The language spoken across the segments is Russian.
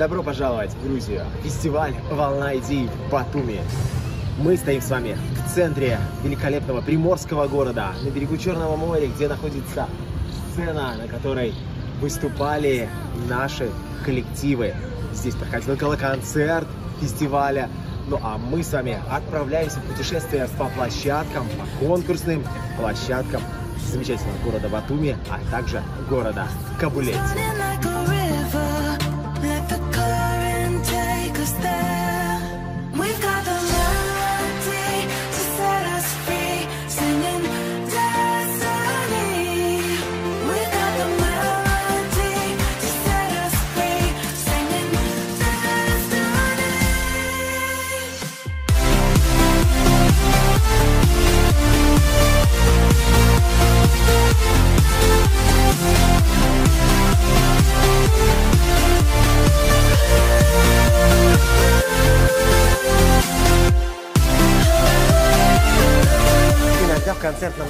Добро пожаловать в Грузию. Фестиваль «Волна идей» в Батуми. Мы стоим с вами в центре великолепного приморского города, на берегу Черного моря, где находится сцена, на которой выступали наши коллективы. Здесь проходил гала-концерт фестиваля. Ну а мы с вами отправляемся в путешествие по площадкам, по конкурсным площадкам замечательного города Батуми, а также города Кабулете.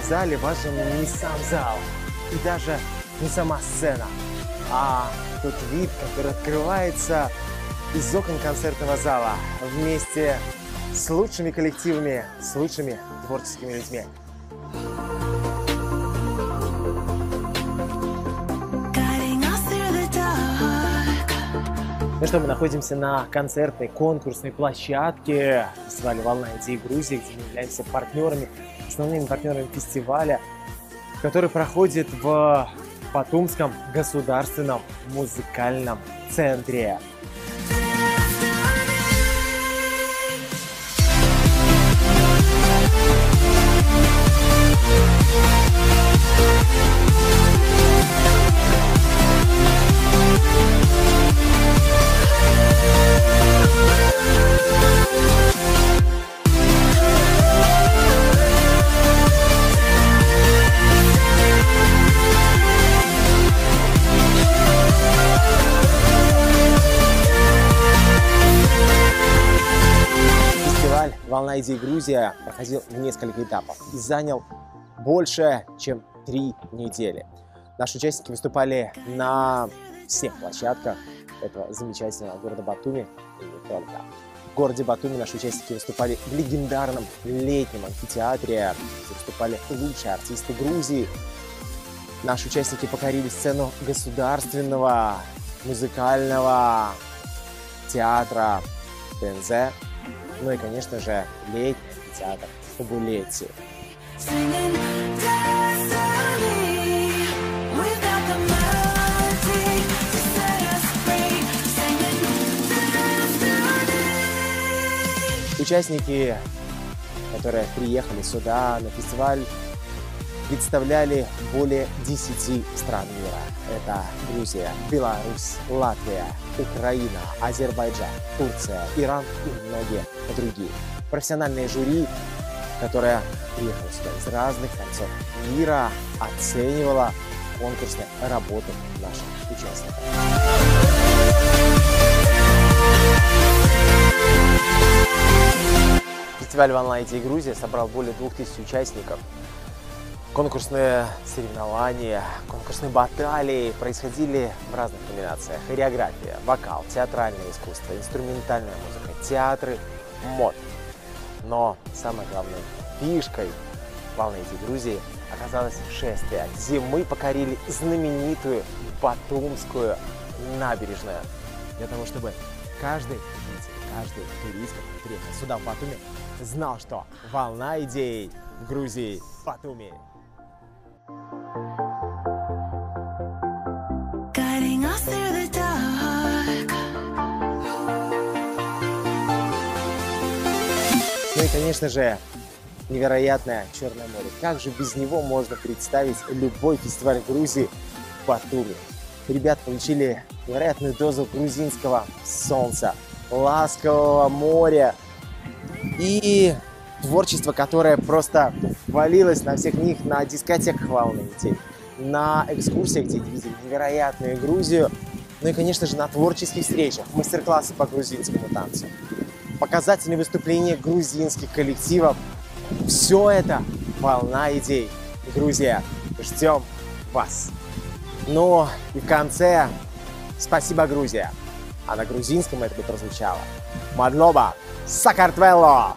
Зале важен не сам зал и даже не сама сцена, а тот вид, который открывается из окон концертного зала вместе с лучшими коллективами, с лучшими творческими людьми. Ну что, мы находимся на концертной конкурсной площадке фестиваля «Волна идей Грузии», где мы являемся партнерами, основными партнерами фестиваля, который проходит в Батумском государственном музыкальном центре. «Волна идей Грузия» проходил в несколько этапов и занял больше, чем три недели. Наши участники выступали на всех площадках этого замечательного города Батуми и не только. В городе Батуми наши участники выступали в легендарном летнем амфитеатре, где выступали лучшие артисты Грузии. Наши участники покорили сцену государственного музыкального театра Бензе, ну и, конечно же, летний амфитеатр Табулетти. Участники, которые приехали сюда на фестиваль, представляли более 10 стран мира. Это Грузия, Беларусь, Латвия, Украина, Азербайджан, Турция, Иран и многие другие. Профессиональные жюри, которое приехало из разных концов мира, оценивало конкурсные работы наших участников. Фестиваль «Волна идей Грузия» собрал более 2000 участников. Конкурсные соревнования, конкурсные баталии происходили в разных номинациях. Хореография, вокал, театральное искусство, инструментальная музыка, театры, мод. Но самой главной фишкой «Волны идей Грузии» оказалось шествие, где мы покорили знаменитую Батумскую набережную. Для того, чтобы каждый житель, каждый турист, который приехал сюда, в Батуми, знал, что волна идей в Грузии, в Батуми. Ну и, конечно же, невероятное Черное море. Как же без него можно представить любой фестиваль Грузии в Батуми? Ребят получили невероятную дозу грузинского солнца, ласкового моря и творчество, которое просто валилось на всех них на дискотеках волны идей, на экскурсиях, где видели невероятную Грузию, ну и, конечно же, на творческих встречах, мастер-классы по грузинскому танцу, показательные выступления грузинских коллективов. Все это волна идей. Грузия, ждем вас. Ну и в конце, спасибо, Грузия. А на грузинском это бы прозвучало. Мадлоба, Сакартвелло!